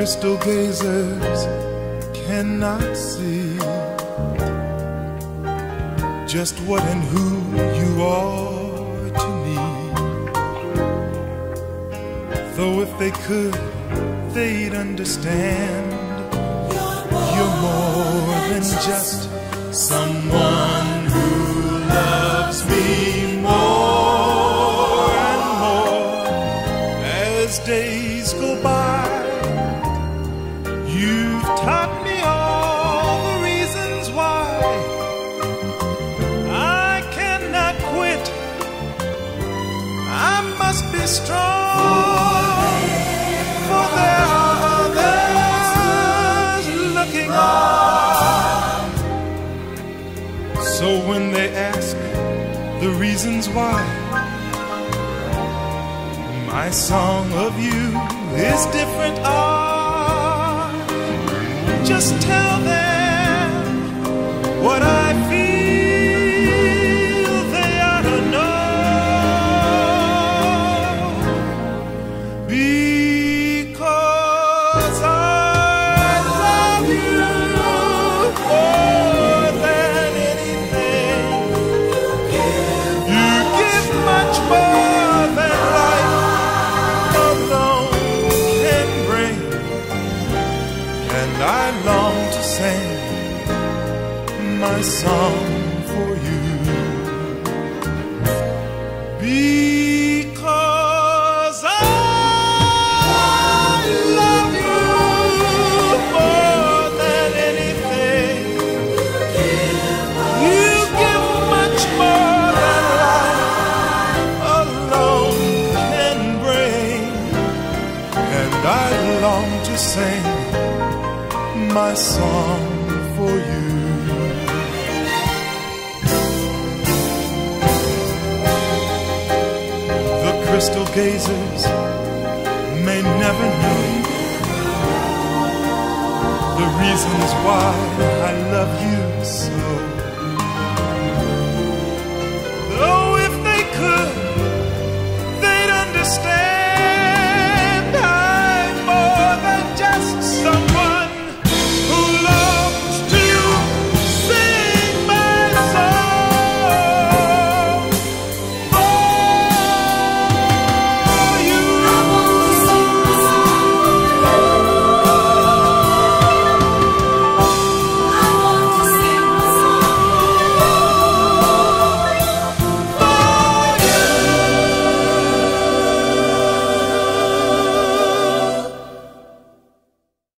crystal gazers cannot see just what and who you are to me. Though if they could, they'd understand you're more than just someone who loves me more and more as days go by. Must be strong, for there are others looking on. So when they ask the reasons why, my song of you is different. Ah, just tell them what I my song for you. Because I love you more than anything. You give much more than life alone can bring, and I long to sing my song for you. Crystal gazers may never know the reasons why I love you so.